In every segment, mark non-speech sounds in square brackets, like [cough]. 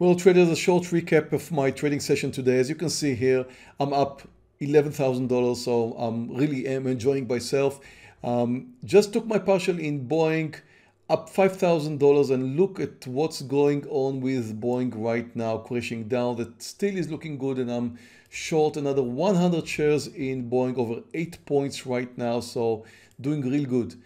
Well, traders, a short recap of my trading session today. As you can see here, I'm up $11,000, so I'm really am enjoying myself. Um, just took my partial in Boeing up $5,000 and look at what's going on with Boeing right now, crashing down. That still is looking good and I'm short another 100 shares in Boeing over eight points right now. So doing real good.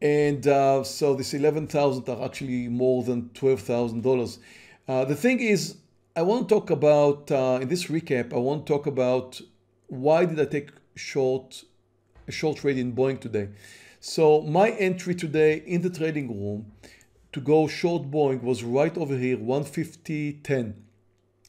And uh, so this 11,000 are actually more than $12,000. Uh, the thing is, I want to talk about, uh, in this recap, I want to talk about why did I take short, a short trade in Boeing today. So my entry today in the trading room to go short Boeing was right over here, 150.10.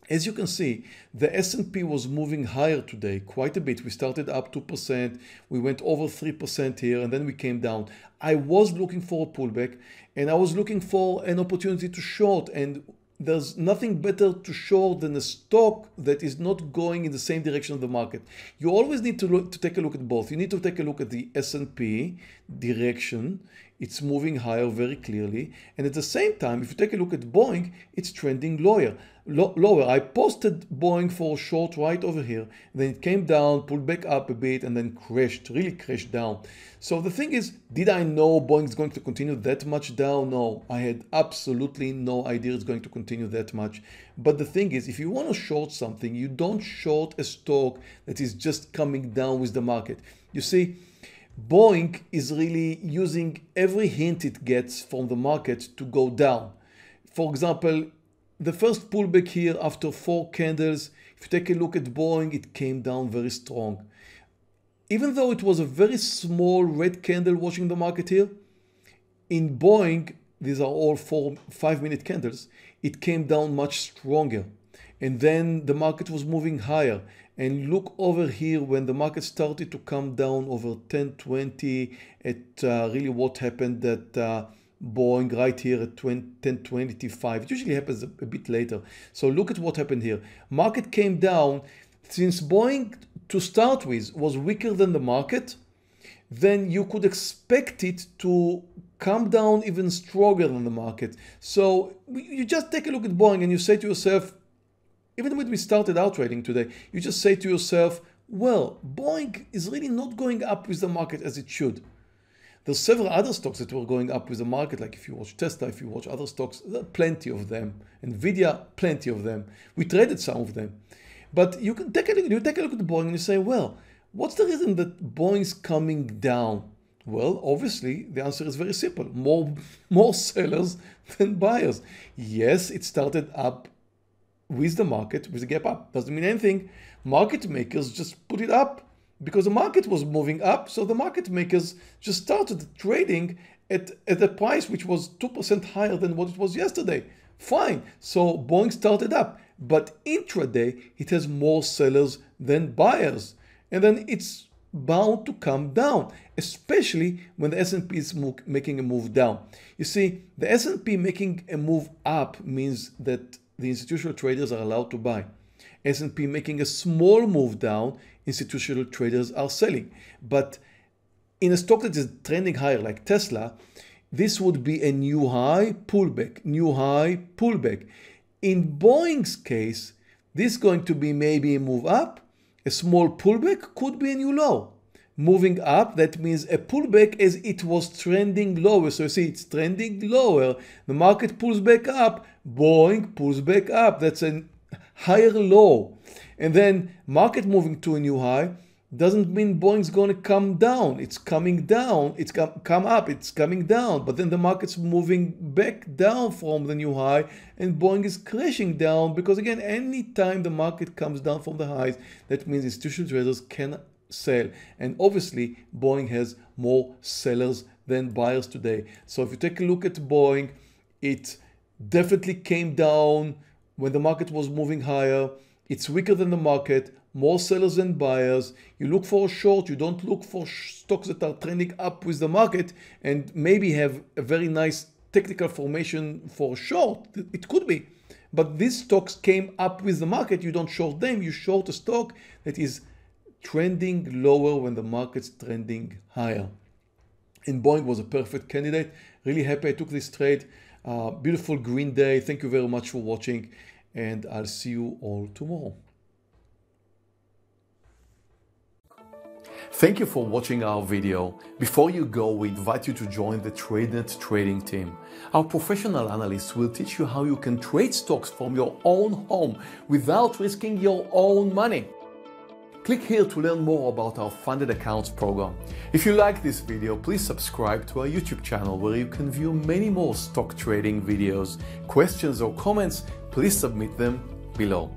As you can see, the S&P was moving higher today quite a bit. We started up 2%, we went over 3% here, and then we came down. I was looking for a pullback, and I was looking for an opportunity to short, and there's nothing better to short than a stock that is not going in the same direction of the market. You always need to look to take a look at both. You need to take a look at the S&P direction. It's moving higher very clearly. And at the same time, if you take a look at Boeing, it's trending lower lower. I posted Boeing for a short right over here. Then it came down, pulled back up a bit, and then crashed, really crashed down. So the thing is, did I know Boeing is going to continue that much down? No, I had absolutely no idea it's going to continue that much. But the thing is, if you want to short something, you don't short a stock that is just coming down with the market. You see, Boeing is really using every hint it gets from the market to go down. For example, the first pullback here after four candles, if you take a look at Boeing, it came down very strong. Even though it was a very small red candle watching the market here, in Boeing, these are all four, five minute candles, it came down much stronger. And then the market was moving higher. And look over here when the market started to come down over 1020 at uh, really what happened that uh, Boeing right here at 1025. It usually happens a, a bit later. So look at what happened here. Market came down since Boeing to start with was weaker than the market, then you could expect it to come down even stronger than the market. So you just take a look at Boeing and you say to yourself, even when we started out trading today, you just say to yourself, well, Boeing is really not going up with the market as it should. There's several other stocks that were going up with the market, like if you watch Tesla, if you watch other stocks, there are plenty of them. Nvidia, plenty of them. We traded some of them. But you can take a look, you take a look at Boeing and you say, well, what's the reason that Boeing's coming down? Well, obviously, the answer is very simple. More, [laughs] more sellers than buyers. Yes, it started up with the market, with the gap up. Doesn't mean anything. Market makers just put it up because the market was moving up. So the market makers just started trading at, at a price which was 2% higher than what it was yesterday. Fine. So Boeing started up, but intraday it has more sellers than buyers. And then it's bound to come down, especially when the S&P is making a move down. You see, the S&P making a move up means that the institutional traders are allowed to buy. S&P making a small move down, institutional traders are selling. But in a stock that is trending higher like Tesla, this would be a new high pullback, new high pullback. In Boeing's case, this is going to be maybe a move up, a small pullback could be a new low. Moving up, that means a pullback as it was trending lower. So you see, it's trending lower. The market pulls back up, Boeing pulls back up. That's a higher low, and then market moving to a new high doesn't mean Boeing's going to come down. It's coming down. It's come, come up. It's coming down. But then the market's moving back down from the new high and Boeing is crashing down because again, anytime the market comes down from the highs, that means institutional traders can sell. And obviously Boeing has more sellers than buyers today. So if you take a look at Boeing, it definitely came down when the market was moving higher. It's weaker than the market, more sellers than buyers. You look for a short, you don't look for stocks that are trending up with the market and maybe have a very nice technical formation for a short. It could be. But these stocks came up with the market. You don't short them, you short a stock that is trending lower when the market's trending higher. And Boeing was a perfect candidate. Really happy I took this trade. uh, beautiful green day. Thank you very much for watching, and I'll see you all tomorrow. Thank you for watching our video. Before you go, we invite you to join the TradeNet trading team. Our professional analysts will teach you how you can trade stocks from your own home without risking your own money. Click here to learn more about our funded accounts program. If you like this video, please subscribe to our YouTube channel where you can view many more stock trading videos. Questions or comments, please submit them below.